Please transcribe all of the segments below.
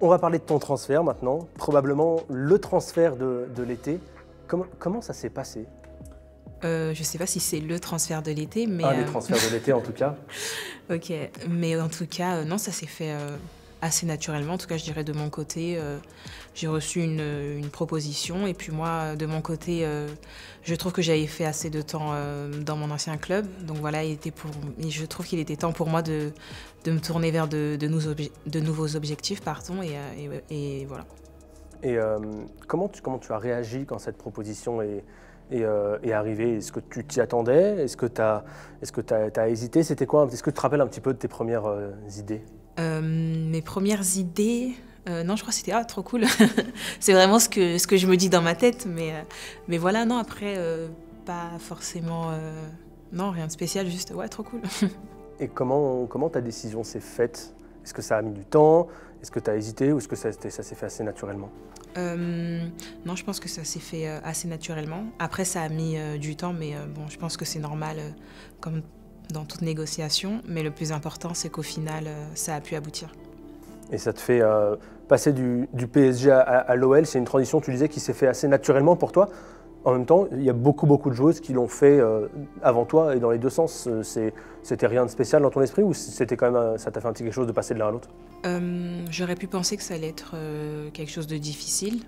On va parler de ton transfert maintenant, probablement le transfert de, de l'été. Comment, comment ça s'est passé? Euh, je ne sais pas si c'est le transfert de l'été, mais... Des euh, transferts de l'été en tout cas. Ok, mais en tout cas, euh, non, ça s'est fait euh, assez naturellement. En tout cas, je dirais de mon côté, euh, j'ai reçu une, proposition. Et puis moi, de mon côté, euh, je trouve que j'avais fait assez de temps euh, dans mon ancien club. Donc voilà, il était pour, et je trouve qu'il était temps pour moi de, de me tourner vers de, de, nouveaux, objectifs. Pardon, et, et- et voilà. Et comment, tu, comment tu as réagi quand cette proposition est, est, est arrivée? Est-ce que tu t'y attendais? Est-ce que tu as, t'as- t'as hésité? C'était quoi? Est-ce que tu te rappelles un petit peu de tes premières idées? Euh, mes premières idées, euh, non, je crois que c'était ah, trop cool. c'est vraiment ce que, ce que je me dis dans ma tête, mais, euh, mais voilà, non, après, pas forcément. non, rien de spécial, juste ouais, trop cool. Et comment, comment ta décision s'est faite? Est-ce que ça a mis du temps? Est-ce que tu as hésité ou est-ce que ça, s'est fait assez naturellement? Euh, non, je pense que ça s'est fait assez naturellement. Après, ça a mis euh, du temps, mais euh, bon, je pense que c'est normal, comme dans toute négociation. Mais le plus important, c'est qu'au final, euh, ça a pu aboutir. Et ça te fait euh, passer du, du PSG à, l'OL. C'est une transition, tu disais, qui s'est fait assez naturellement pour toi. En même temps, il y a beaucoup, beaucoup de joueuses qui l'ont fait euh, avant toi et dans les deux sens. C'était rien de spécial dans ton esprit ou c'était quand même, ça t'a fait un petit quelque chose de passer de l'un à l'autre? Euh, J'aurais pu penser que ça allait être quelque chose de difficile,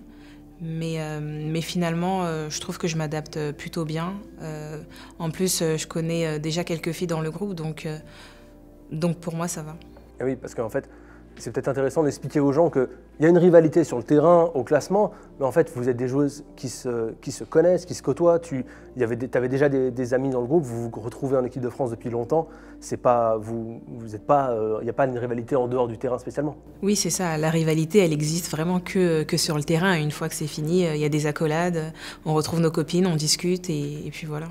mais, euh, mais finalement, euh, je trouve que je m'adapte plutôt bien. Euh, en plus, euh, je connais euh, déjà quelques filles dans le groupe, donc, euh, pour moi, ça va. Et oui, parce qu'en fait, c'est peut-être intéressant d'expliquer aux gens qu'il y a une rivalité sur le terrain, au classement, mais en fait, vous êtes des joueuses qui se, qui se connaissent, qui se côtoient. Tu avais déjà des, des amis dans le groupe, vous vous retrouvez en équipe de France depuis longtemps. C'est pas, vous, vous êtes pas, euh, il n'y a pas une rivalité en dehors du terrain spécialement. Oui, c'est ça. La rivalité, elle existe vraiment que, que sur le terrain. Une fois que c'est fini, euh, il y a des accolades, on retrouve nos copines, on discute, et, et puis voilà.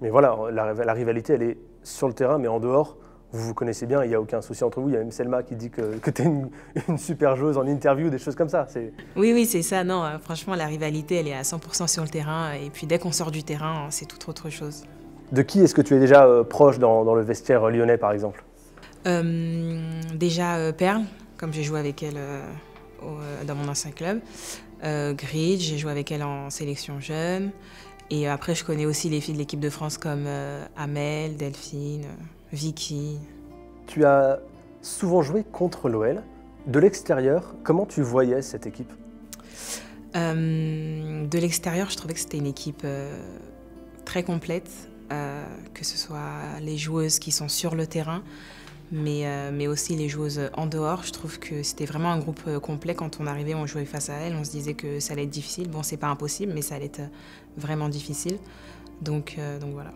Mais voilà, la, la rivalité, elle est sur le terrain, mais en dehors, vous vous connaissez bien, il n'y a aucun souci entre vous. Il y a même Selma qui dit que, que tu es une, une super joueuse en interview, des choses comme ça. Oui, oui, c'est ça. Non, euh, franchement, la rivalité, elle est à 100% sur le terrain. Et puis dès qu'on sort du terrain, c'est tout autre chose. De qui est-ce que tu es déjà euh, proche dans, dans le vestiaire lyonnais, par exemple? Euh, déjà euh, Perle, comme j'ai joué avec elle au- dans mon ancien club. Grid, j'ai joué avec elle en sélection jeune. Et après, je connais aussi les filles de l'équipe de France comme Amel, Delphine, Vicky. Tu as souvent joué contre l'OL. De l'extérieur, comment tu voyais cette équipe? Euh, de l'extérieur, je trouvais que c'était une équipe euh, très complète, euh, que ce soit les joueuses qui sont sur le terrain, mais, mais aussi les joueuses en dehors. Je trouve que c'était vraiment un groupe complet. Quand on arrivait, on jouait face à elles, on se disait que ça allait être difficile. Bon, c'est pas impossible, mais ça allait être vraiment difficile. Donc, donc voilà.